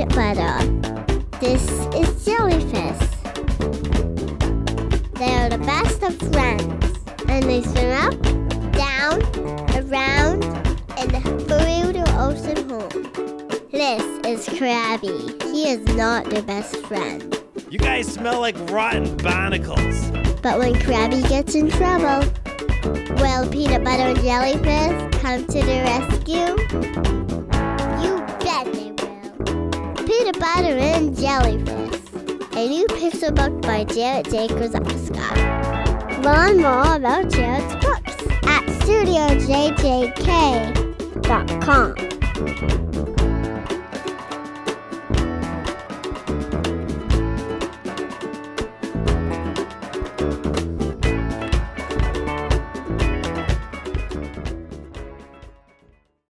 peanut butter. This is jellyfish. They are the best of friends, and they swim up, down, around, and through the ocean home. This is Crabby. He is not their best friend. You guys smell like rotten barnacles. But when Crabby gets in trouble, will peanut butter and jellyfish come to the rescue? peanut butter and jellyfish. A new picture book by Jarrett J. Krosoczka. Learn more about Jarrett's books at studiojjk.com.